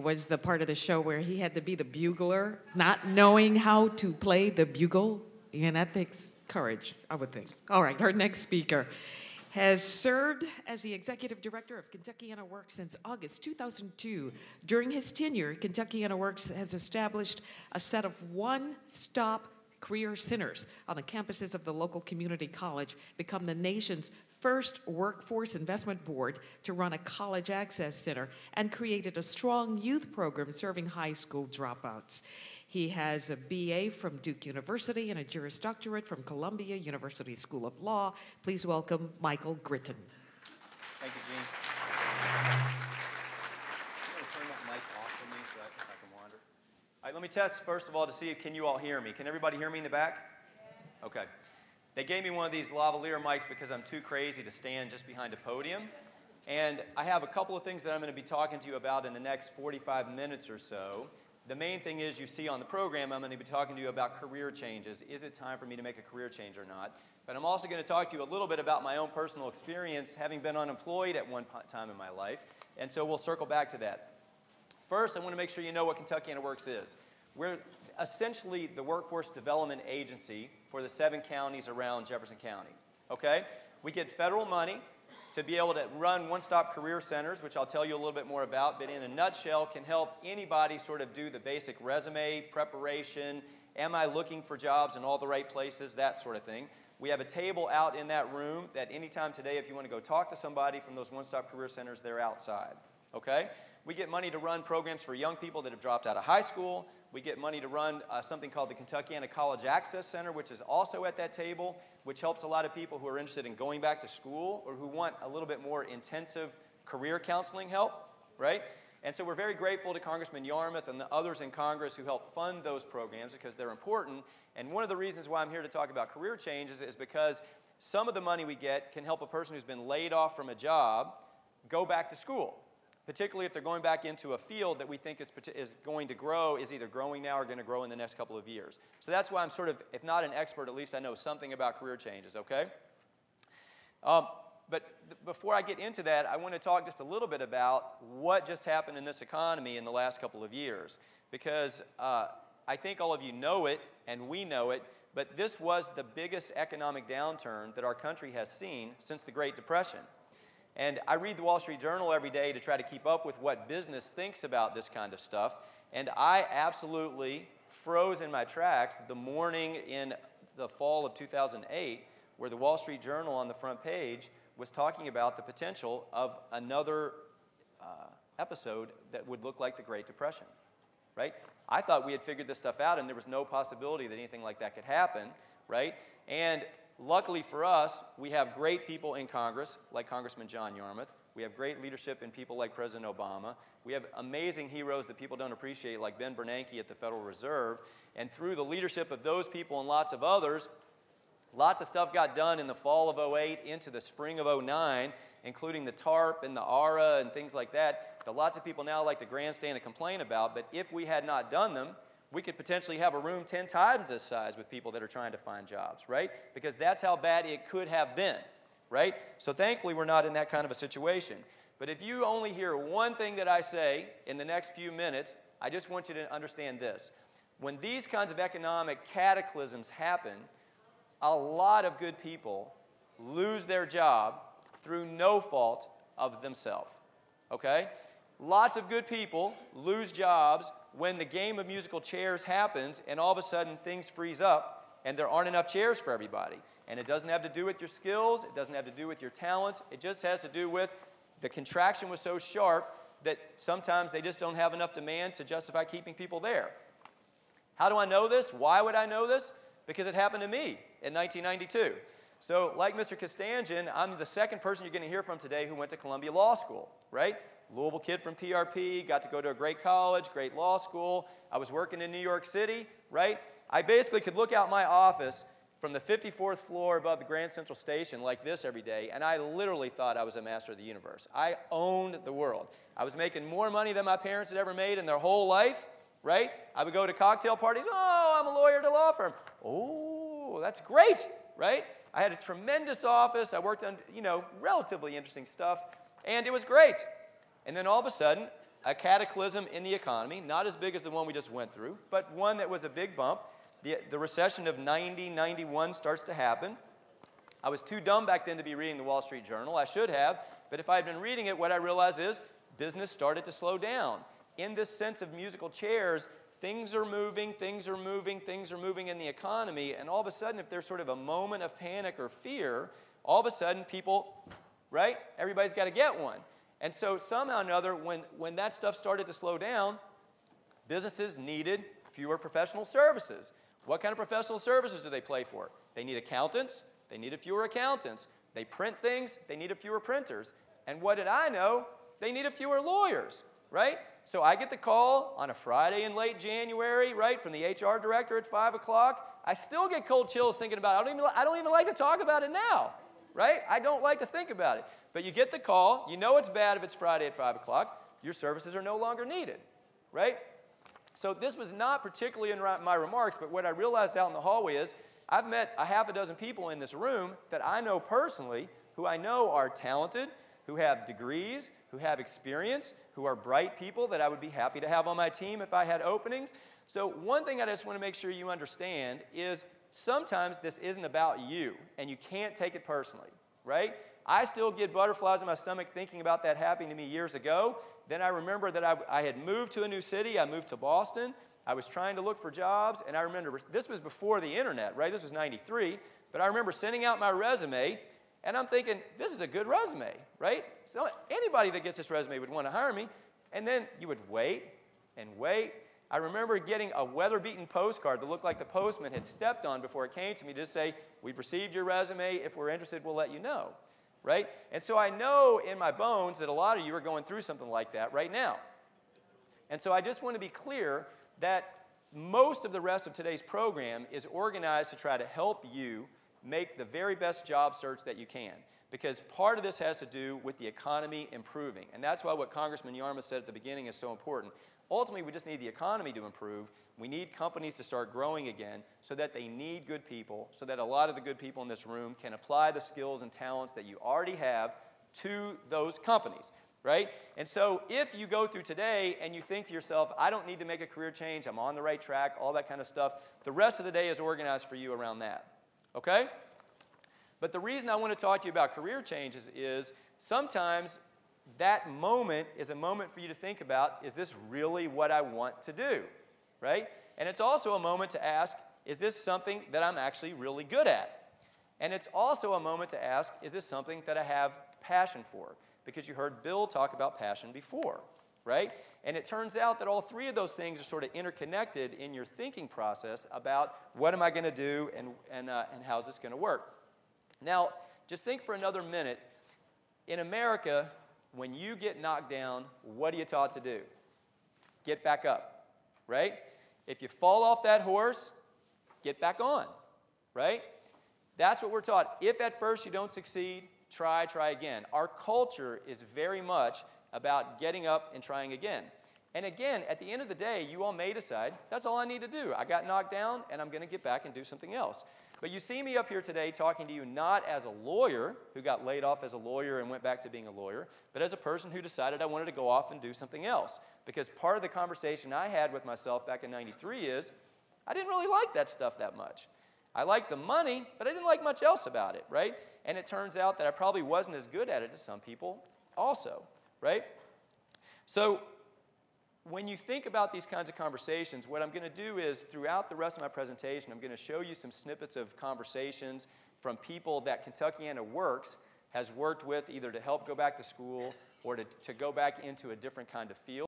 was the part of the show where he had to be the bugler, not knowing how to play the bugle. And that takes courage, I would think. All right, our next speaker has served as the executive director of Kentuckiana Works since August 2002. During his tenure, Kentuckiana Works has established a set of one stop career centers on the campuses of the local community college, become the nation's first workforce investment board to run a college access center and created a strong youth program serving high school dropouts. He has a BA from Duke University and a Juris Doctorate from Columbia University School of Law. Please welcome Michael Gritton. Thank you, Jean. I'm going to turn that mic off for me so I, I can wander. All right, let me test first of all to see if can you all hear me. Can everybody hear me in the back? Okay. They gave me one of these lavalier mics because I'm too crazy to stand just behind a podium. And I have a couple of things that I'm going to be talking to you about in the next 45 minutes or so. The main thing is you see on the program, I'm going to be talking to you about career changes. Is it time for me to make a career change or not? But I'm also going to talk to you a little bit about my own personal experience having been unemployed at one time in my life. And so we'll circle back to that. First, I want to make sure you know what Kentuckiana Works is. We're essentially the workforce development agency for the seven counties around Jefferson County. Okay? We get federal money to be able to run one-stop career centers, which I'll tell you a little bit more about, but in a nutshell can help anybody sort of do the basic resume preparation, am I looking for jobs in all the right places, that sort of thing. We have a table out in that room that anytime today, if you want to go talk to somebody from those one-stop career centers, they're outside. Okay? We get money to run programs for young people that have dropped out of high school. We get money to run uh, something called the Kentuckiana College Access Center, which is also at that table, which helps a lot of people who are interested in going back to school or who want a little bit more intensive career counseling help, right? And so we're very grateful to Congressman Yarmuth and the others in Congress who help fund those programs because they're important. And one of the reasons why I'm here to talk about career changes is because some of the money we get can help a person who's been laid off from a job go back to school particularly if they're going back into a field that we think is, is going to grow, is either growing now or going to grow in the next couple of years. So that's why I'm sort of, if not an expert, at least I know something about career changes, okay? Um, but before I get into that, I want to talk just a little bit about what just happened in this economy in the last couple of years. Because uh, I think all of you know it, and we know it, but this was the biggest economic downturn that our country has seen since the Great Depression. And I read the Wall Street Journal every day to try to keep up with what business thinks about this kind of stuff. And I absolutely froze in my tracks the morning in the fall of 2008 where the Wall Street Journal on the front page was talking about the potential of another uh, episode that would look like the Great Depression, right? I thought we had figured this stuff out and there was no possibility that anything like that could happen, right? And Luckily for us, we have great people in Congress, like Congressman John Yarmuth. We have great leadership in people like President Obama. We have amazing heroes that people don't appreciate, like Ben Bernanke at the Federal Reserve. And through the leadership of those people and lots of others, lots of stuff got done in the fall of 08 into the spring of 09, including the TARP and the ARA and things like that, that lots of people now like to grandstand and complain about. But if we had not done them, we could potentially have a room 10 times this size with people that are trying to find jobs, right? Because that's how bad it could have been, right? So thankfully, we're not in that kind of a situation. But if you only hear one thing that I say in the next few minutes, I just want you to understand this. When these kinds of economic cataclysms happen, a lot of good people lose their job through no fault of themselves. Okay? Lots of good people lose jobs when the game of musical chairs happens and all of a sudden things freeze up and there aren't enough chairs for everybody. And it doesn't have to do with your skills, it doesn't have to do with your talents, it just has to do with the contraction was so sharp that sometimes they just don't have enough demand to justify keeping people there. How do I know this? Why would I know this? Because it happened to me in 1992. So, like Mr. Costangian, I'm the second person you're going to hear from today who went to Columbia Law School, right? Louisville kid from PRP, got to go to a great college, great law school. I was working in New York City, right? I basically could look out my office from the 54th floor above the Grand Central Station like this every day, and I literally thought I was a master of the universe. I owned the world. I was making more money than my parents had ever made in their whole life, right? I would go to cocktail parties. Oh, I'm a lawyer at a law firm. Oh, that's great, right? I had a tremendous office. I worked on, you know, relatively interesting stuff, and it was great. And then all of a sudden, a cataclysm in the economy, not as big as the one we just went through, but one that was a big bump. The, the recession of 90, 91 starts to happen. I was too dumb back then to be reading the Wall Street Journal. I should have, but if I had been reading it, what I realized is business started to slow down. In this sense of musical chairs, things are moving, things are moving, things are moving in the economy, and all of a sudden, if there's sort of a moment of panic or fear, all of a sudden people, right? Everybody's got to get one. And so somehow or another, when, when that stuff started to slow down, businesses needed fewer professional services. What kind of professional services do they play for? They need accountants, they needed fewer accountants. They print things, they needed fewer printers. And what did I know? They needed fewer lawyers, right? So I get the call on a Friday in late January, right, from the HR director at 5 o'clock. I still get cold chills thinking about it. I don't even, I don't even like to talk about it now, right? I don't like to think about it. But you get the call, you know it's bad if it's Friday at 5 o'clock, your services are no longer needed, right? So this was not particularly in my remarks, but what I realized out in the hallway is I've met a half a dozen people in this room that I know personally who I know are talented, who have degrees, who have experience, who are bright people that I would be happy to have on my team if I had openings. So, one thing I just want to make sure you understand is sometimes this isn't about you, and you can't take it personally, right? I still get butterflies in my stomach thinking about that happening to me years ago. Then I remember that I, I had moved to a new city, I moved to Boston. I was trying to look for jobs, and I remember this was before the internet, right? This was 93. But I remember sending out my resume, and I'm thinking, this is a good resume, right? So anybody that gets this resume would want to hire me. And then you would wait and wait. I remember getting a weather beaten postcard that looked like the postman had stepped on before it came to me to say, We've received your resume. If we're interested, we'll let you know, right? And so I know in my bones that a lot of you are going through something like that right now. And so I just want to be clear that most of the rest of today's program is organized to try to help you make the very best job search that you can. Because part of this has to do with the economy improving. And that's why what Congressman Yarmuth said at the beginning is so important. Ultimately, we just need the economy to improve. We need companies to start growing again so that they need good people, so that a lot of the good people in this room can apply the skills and talents that you already have to those companies right? And so if you go through today and you think to yourself, I don't need to make a career change, I'm on the right track, all that kind of stuff, the rest of the day is organized for you around that, okay? But the reason I want to talk to you about career changes is sometimes that moment is a moment for you to think about is this really what I want to do, right? And it's also a moment to ask, is this something that I'm actually really good at? And it's also a moment to ask, is this something that I have passion for? because you heard Bill talk about passion before, right? And it turns out that all three of those things are sort of interconnected in your thinking process about what am I going to do and, and, uh, and how's this going to work. Now, just think for another minute. In America, when you get knocked down, what are you taught to do? Get back up, right? If you fall off that horse, get back on, right? That's what we're taught. If at first you don't succeed, try, try again. Our culture is very much about getting up and trying again. And again, at the end of the day, you all may decide that's all I need to do. I got knocked down and I'm going to get back and do something else. But you see me up here today talking to you not as a lawyer who got laid off as a lawyer and went back to being a lawyer, but as a person who decided I wanted to go off and do something else. Because part of the conversation I had with myself back in 93 is I didn't really like that stuff that much. I liked the money, but I didn't like much else about it, right? And it turns out that I probably wasn't as good at it as some people also, right? So when you think about these kinds of conversations, what I'm going to do is throughout the rest of my presentation, I'm going to show you some snippets of conversations from people that Kentuckiana Works has worked with either to help go back to school or to, to go back into a different kind of field.